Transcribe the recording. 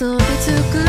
遊び尽く